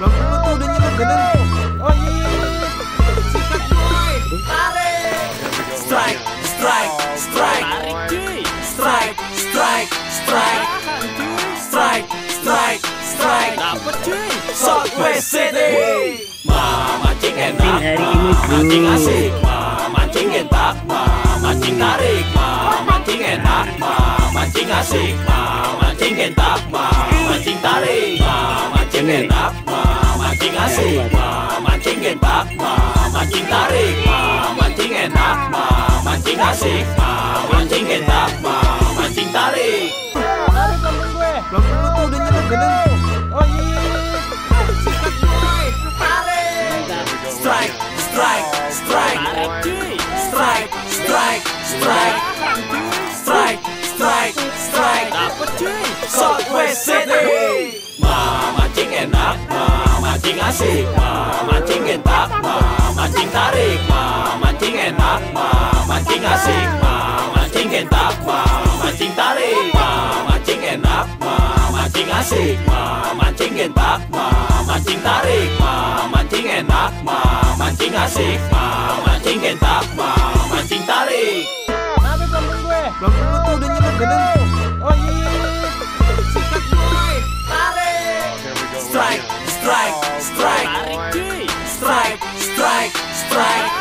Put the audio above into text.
Belum perlu tuh udah nyelip bener. Oh iya. Sikat boy. Tarik. Strike, strike, strike, strike, strike, strike, strike, strike, strike. Dapat cuy. Southwest City. Mamancing enak, mancing asik, entak, mamancing tarik, mamancing enak, mamancing asik, mamancing entak, mamancing tarik, mamancing enak, asik, mamancing entak, mamancing tarik, mamancing enak, mamancing asik, mamancing entak, mamancing tarik. Tarik temen gue. Belum tuh udah nyelip bener. Oh iya. Strike, strike, strike, strike, strike, strike, strike, strike, strike. Cuy. Southwest City Mamancing enak, asik ma mancing entak ma mancing tarik ma mancing enak ma mancing asik ma mancing entak ma mancing tarik ma mancing enak ma mancing asik ma mancing entak ma mancing tarik ma mancing enak ma mancing asik ma mancing entak ma mancing tarik Kenapa belum gue? Tuh udah nyelam gedung Oh iya Sikat boy Tarik Strike strike, strike, strike, strike, strike.